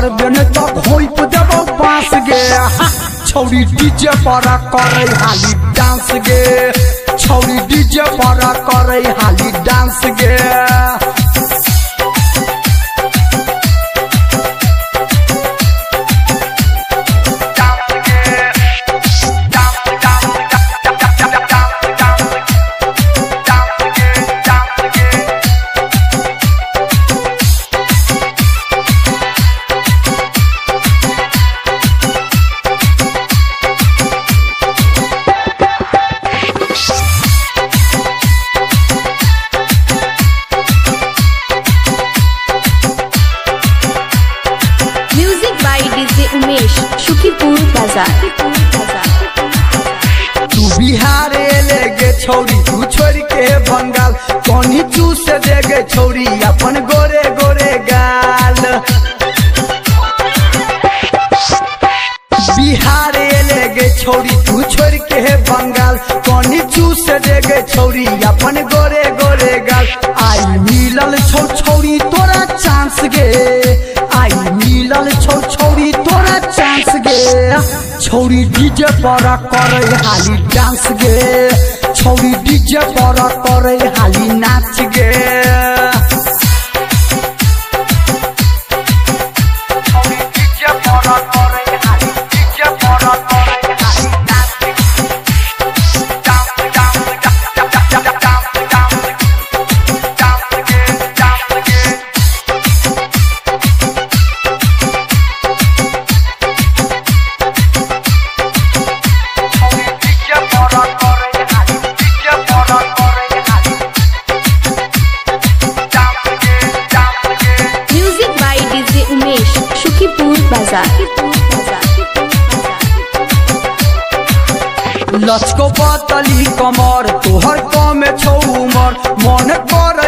जदि करबे ने त घोइप देबो बाँस गे हा, छौरी डीजे पर करे हाली डांस गे छौरी डीजे पर करे उमेश सुखीपुर बाज़ार। तू बिहार ले गे तू छोड़ के बंगाल। कौनी चूस दे गे छौरी, अपन गोरे गोरे गाल। बिहार ले गे तू छोड़ के बंगाल। कौनी चूस दे गे छौरी, अपन गोरे गोरे गाल। आई मिलल छौ छौरी, तोरा चांस गे। आई मिलल छौ गे छौरी डीजे पर करे हाली डांस गे छौरी डीजे पर करे हाली नाच गे छौरी डीजे पर लचको बतली कमर तोहर कम छौ उमर। मन कर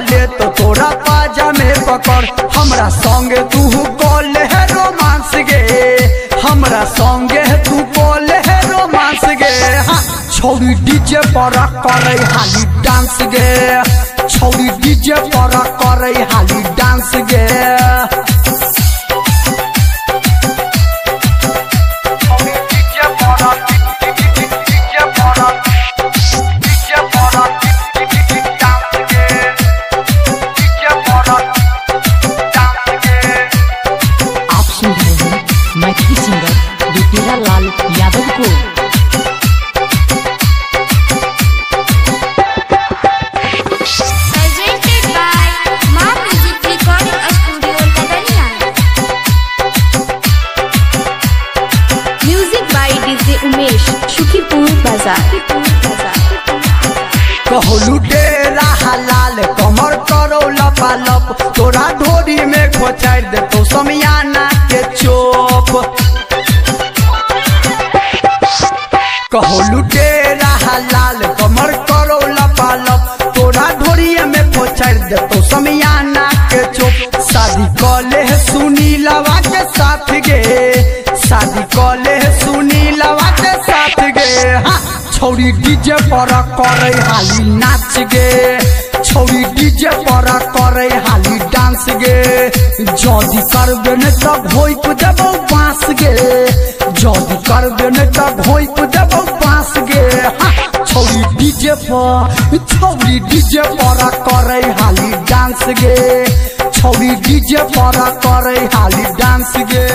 ले तो तोरा पाजा में पकड़। हमरा संगे तू कॉल है रोमांस गे। हमरा संगे तू कॉल है रोमांस गे। हाँ, छौरी डीजे पर करे हाली डांस गे। छौरी डीजे पर करे हाली डांस गे। कहलू डेरा हलाल कमर करो लपालप तोरा ढोरी में खोचार दे तो समियाना के चोप कहलू डेरा हलाल कमर करो लपालप तोरा ढोरी में खोचार दे तो समियाना के चोप। शादी कले सुनी लवा के साथ गे, शादी कले सुनी छौरी डीजे पर करे हाली नाच गे। छौरी डीजे पर करे हाली डांस गे। जदि करबे ने त भोइप देबो बाँस गे। जदि करबे ने त भोइप देबो बाँस गे। छौरी डीजे पर छौरी डीजे पर करे हाली डांस गे। छौरी डीजे पर करे हाली डांस गे।